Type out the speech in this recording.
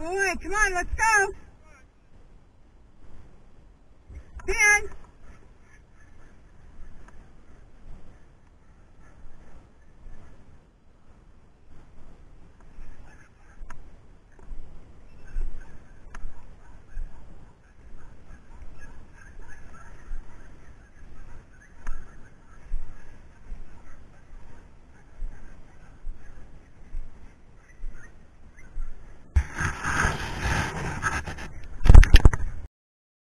Boy. Come on, let's go.